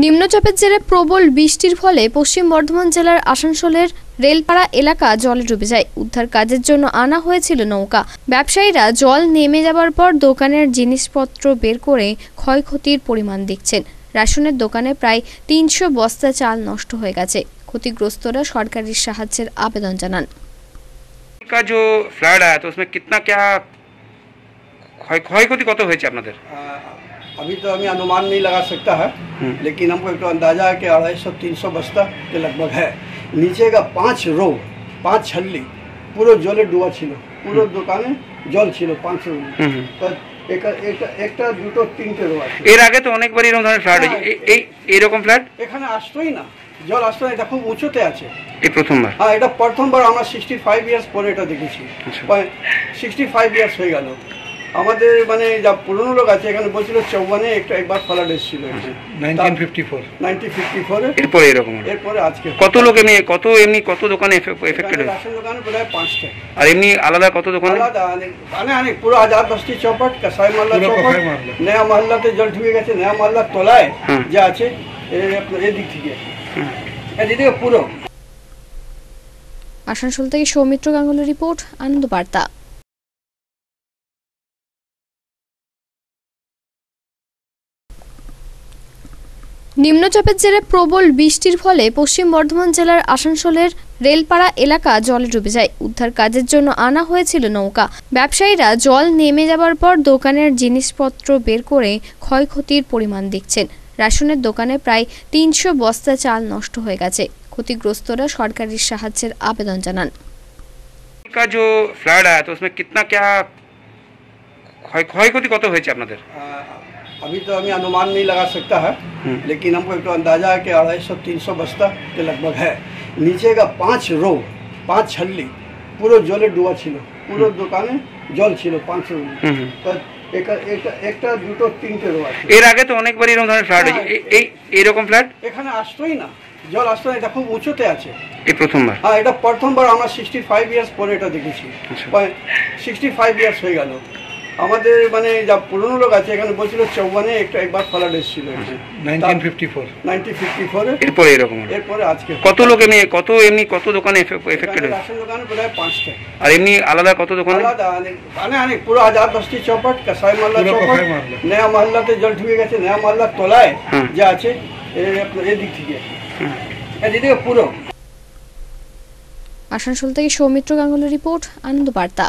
নিম্নচাপের জেরে প্রবল বৃষ্টির ফলে পশ্চিম বর্ধমান জেলার আসানসোলের রেলপাড়া এলাকা জলে ডুবে যায় উদ্ধার কাজের জন্য আনা হয়েছিল নৌকা ব্যবসায়ীরা জল নেমে যাবার পর দোকানের জিনিসপত্র বের করে ক্ষয়ক্ষতির পরিমাণ দেখছেন রেশনের দোকানে প্রায় তিনশো বস্তা চাল নষ্ট হয়ে গেছে ক্ষতিগ্রস্তরা সরকারি সাহায্যের আবেদন জানান का जो फ्लड आया तो उसमें कितना क्या क्षय क्षयक्षति कत হয়েছে আপনাদের आ, अभी तो हमें अनुमान नहीं लगा सकता है हम्म। लेकिन हमको एक तो अंदाजा है कि अढ़ाई सौ तीन सौ बस्ता के लगभग है नीचे का पांच रो পাঁচ ছাল্লি পুরো জলে ডুবা ছিল পুরো দোকানে জল ছিল পাঁচ রো হুম হুম। তো একটা একটা- একটা দুটো তিনটে রো আছে এর আগে তো অনেকবার এরকম ধরনের ফ্লাড হয়েছে এ- এই এইরকম ফ্লাড এখানে আসতোই না জল আসতো না এটা খুব উঁচুতে আছে এই প্রথমবার হ্যাঁ এটা প্রথমবার আমরা সিক্সটি ফাইভ ইয়ার্স পরে এটা দেখেছি আচ্ছা। সিক্সটি ফাইভ ইয়ার্স হয়ে গেল আমাদের মানে যা পুরনো লোক আছে এখানে বলছিল চৌবানে একটা একবার ফ্লাড এসেছিল ফোরে এরপরে এরকম এরপরে আজকে। কত লোক এমনি কত এমনি কত দোকানে এফেক্টেড হয়েছে? রাশন দোকানে প্রায় পাঁচটা। আর এমনি আলাদা কত দোকানে? আলাদা মানে অনেক পুরো আজাদ বস্তি চৌপট কাসাই মহল্লা চৌপট নয়া মহল্লাতে জল ঢুকে গেছে নয়া মহল্লার তলায় যে আছে এদিক থেকে। এদিকে পুরো। আসানসোল থেকে সৌমিত্র গাঙ্গুলি রিপোর্ট আনন্দ বার্তা নিম্নচাপের জেরে প্রবল বৃষ্টির ফলে পশ্চিম বর্ধমান জেলার আসানসোলের রেলপাড়া এলাকা জলে ডুবে যায় উদ্ধার কাজের জন্য আনা হয়েছিল নৌকা ব্যবসায়ীরা জল নেমে যাবার পর দোকানের জিনিসপত্র বের করে ক্ষয়ক্ষতির পরিমাণ দেখছেন রেশনের দোকানে প্রায় তিনশো বস্তা চাল নষ্ট হয়ে গেছে ক্ষতিগ্রস্তরা সরকারি সাহায্যের আবেদন জানান का जो फ्लड आया तो उसमें कितना क्या क्षय क्षयक्षति कत হয়েছে আপনাদের आ, अभी तो हमें अनुमान नहीं लगा सकता है हम्म। लेकिन हमको एक तो अंदाजा है कि अढ़ाई सौ तीन सौ बस्ता के लगभग है नीचे का पांच रो पांच छल्ली পুরো জলে ডুবা ছিল পুরো দোকানে জল ছিল পাঁচ রো হুম হুম। তো একটা- একটা- একটা দুটো তিনটে রো আছে এর আগে তো অনেকবার এরকম ধরনের ফ্লাড হয়েছে এ- এই এইরকম ফ্লাড এখানে আসতোই না জল আসতো না এটা খুব উঁচুতে আছে এই প্রথমবার হ্যাঁ এটা প্রথমবার আমরা সিক্সটি ফাইভ ইয়ার্স পরে এটা দেখেছি আচ্ছা। সিক্সটি ফাইভ ইয়ার্স হয়ে গেল আমাদের মানে যা পুরনো লোক আছে এখানে বলছিল চৌবানে একটা একবার ফ্লাড এসেছিল ফিফটি ফোরে এরপরে এরকম। এরপরে আজকে কত লোক এমনি কত এমনি কত দোকানে এফেক্টেড হয়েছে? দোকানে প্রায় পাঁচটা। আর এমনি আলাদা কত দোকানে? আলাদা অনেক মানে অনেক পুরো আজাদ বস্তি চৌপট কাসাই মহল্লা চৌপট নয়া মহল্লাতে জল ঢুকে গেছে নয়া মহল্লার তলায় হুম। যা আছে এদিক থেকে। এদিকে পুরো। আসানসোল থেকে সৌমিত্র গাঙ্গুলি রিপোর্ট আনন্দ বার্তা